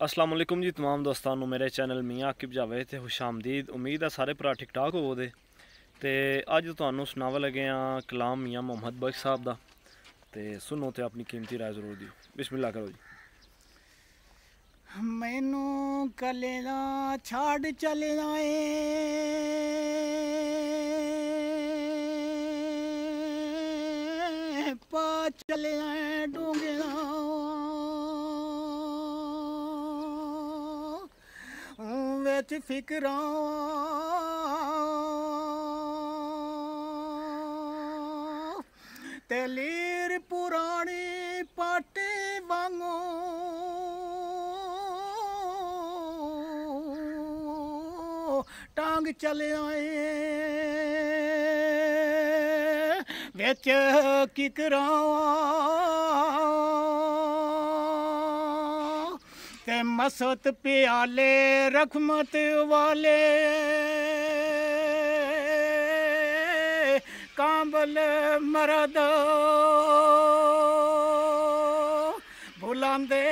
ਅਸਲਾਮ ਵਾਲੇਕੁਮ ਜੀ तमाम ਦੋਸਤਾਂ ਨੂੰ ਮੇਰੇ ਚੈਨਲ ਮੀਆਂ ਆਕਿਬ ਜਾਵੇ ਤੇ ਖੁਸ਼ਾਮਦੀਦ ਉਮੀਦ ਹੈ ਸਾਰੇ ਭਰਾ ਠੀਕ ਠਾਕ ਹੋਵੋਗੇ ਤੇ ਅੱਜ ਤੁਹਾਨੂੰ ਸੁਣਾਵ ਲੱਗੇ ਆ ਕਲਾਮ ਮੀਆਂ ਮੁਹੰਮਦ ਬਖਸ਼ ਸਾਹਿਬ ਦਾ ਤੇ ਸੁਣੋ ਤੇ ਆਪਣੀ ਕੀਮਤੀ ਰਾਏ ਜ਼ਰੂਰ ਦਿਓ ਬਿਸਮਿਲ੍ਲਾ ਕਰੋ ਜੀ ਮੈਨੂੰ ਕੱਲੇ ਦਾ ਛੱਡ ਚੱਲਣਾ ਏ ਪਾ ਚੱਲਿਆ ਏ ਵਿੱਚ ਫਿਕਰਾਂ ਤੇ ਲੀਰ ਪੁਰਾਣੀ ਪਾਟੀ ਵਾਂਗੂ ਟਾਂਗ ਚਲਿਆ ਏ ਵਿੱਚ ਕਿਕਰਾਂ ਤੇ ਮਸਤ ਪਿਆਲੇ ਰਖਮਤ ਵਾਲੇ। ਕਾਂਬਲ ਮਰਦ ਭੁਲਾਂਦੇ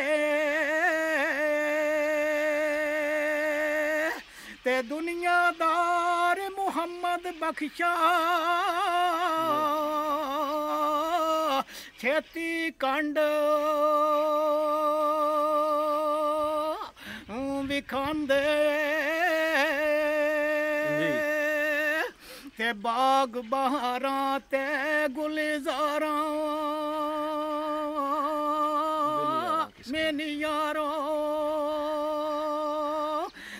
ਤੇ ਦੁਨੀਆਦਾਰ ਮੁਹੰਮਦ ਬਖਸ਼ਾ। ਛੇਤੀ ਕੰਡ ਵਿਖਾਂਦੇ ਤੇ ਬਾਗ ਬਹਾਰਾਂ ਤੇ ਗੁਲਜ਼ਾਰਾਂ ਮੈਨੀ ਯਾਰੋ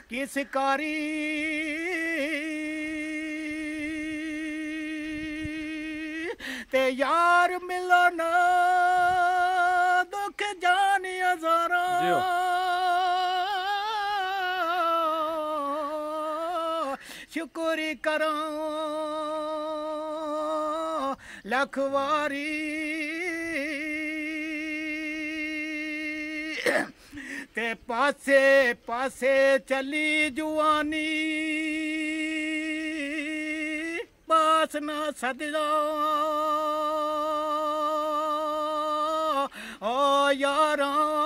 ਕਿਸ ਕਾਰੀ ਤੇ ਯਾਰ ਮਿਲਣ ਦੁੱਖ ਜਾਨ ਹਜ਼ਾਰਾਂ ਸ਼ੁਕਰ ਕਰਾਂ। ਲੱਖ ਵਾਰੀ ਤੇ ਪਾਸੇ ਪਾਸੇ ਚੱਲੀ ਜੁਆਨੀ ਪਾਸ ਨਾ ਸਦਦਾ ਓ ਯਾਰਾਂ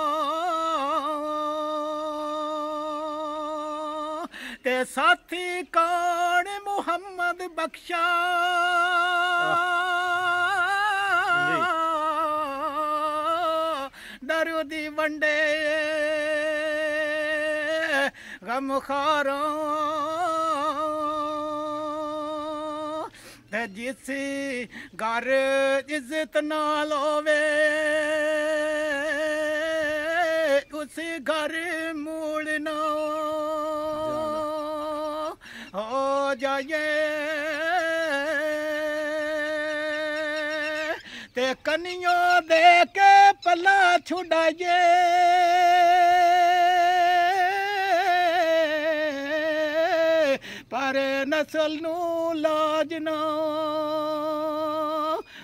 ਤੇ ਸਾਥੀ ਕਾਣ ਮੁਹੰਮਦ ਬਖਸ਼ਾ? ਦਰੂ ਦੀ ਵੰਡੇ ਗਮ ਖਾਰਾਂ ਤੇ ਜਿਸ ਘਰ ਇੱਜ਼ਤ ਨਾਲ ਹੋਵੇ ਉਸ ਘਰ ਮੂਲ ਨਾ ਹੋ ਜਾਏ ਤੇ ਕਨਿਓ ਦੇ ਕੇ ਪੱਲਾ ਛੁਡਾਏ ਪਰ ਨਸਲ ਨੂੰ ਲਾਜ ਨਾ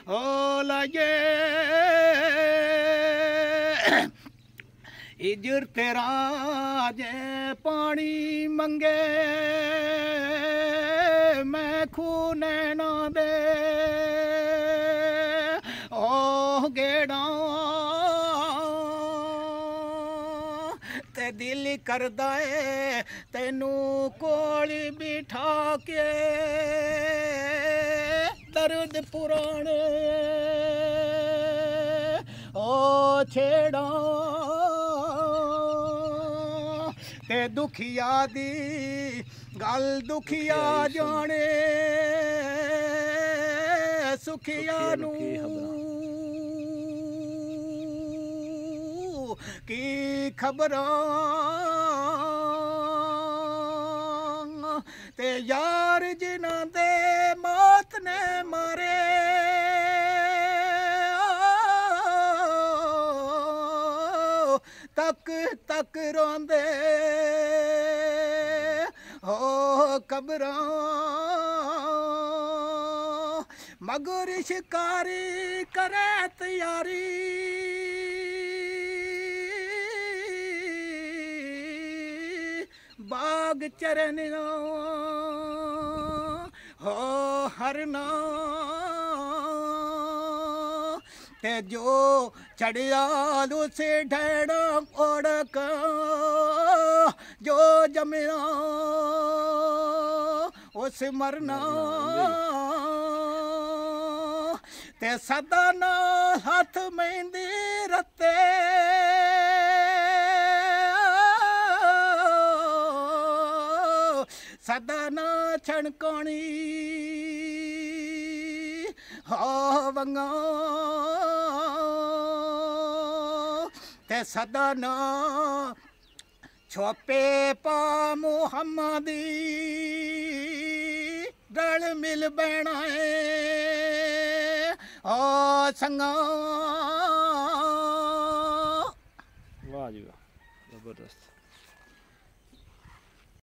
ਹੋ ਲਾਏ ਇਜਰ ਤੇਰਾ ਜੇ ਪਾਣੀ ਮੰਗੇ, ਮੈਂ ਖੂਨੇ ਨਾ ਦੇ। ਓ ਗੇੜਾ ਤੇ ਦਿਲ ਕਰਦਾ ਏ, ਤੈਨੂੰ ਕੋਲ ਬਿਠਾ ਕੇ। ਦਰਦ ਪੁਰਾਣੇ, ਓ ਛੇੜਾ ਤੇ ਦੁਖੀਆ ਦੀ ਗੱਲ ਦੁਖੀਆ ਜਾਣੇ ਸੁਖੀਆ ਨੂੰ ਕੀ ਖਬਰਾਂ? ਤੇ ਯਾਰ ਜਿਨ੍ਹਾਂ ਦੇ ਮੌਤ ਨੇ ਤੱਕ ਤੱਕ ਰੋਂਦੇ ਹੋ ਕਬਰਾਂ। ਮਗਰ ਸ਼ਿਕਾਰੀ ਕਰੇ ਤਿਆਰੀ। ਬਾਗ ਚਰਨ ਹੋ ਹਰਨਾ। ਤੇ ਜੋ ਚੜਿਆ ਲੁਸੇ ਢੇੜਾ ਓੜਕ ਜਮਿਆ ਉਸ ਮਰਨਾ ਤੇ ਸਦਾ ਨਾ ਹੱਥ ਮਹਿੰਦੀ ਰਤੇ। ਸਦਾ ਨਾ ਛਣਕਾਣੀ ਹਾਵੰਗਾ ਤੇ ਸਦਾ ਛੋਪੇ ਪਾ ਮੁਹੰਮਦੀ ਰਲ ਮਿਲ ਬਹਿਣਾ ਓ ਸੰਗਾ ਵਾਹ ਜੀ ਵਾਹ ਜ਼ਬਰਦਸਤ।